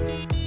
Bye.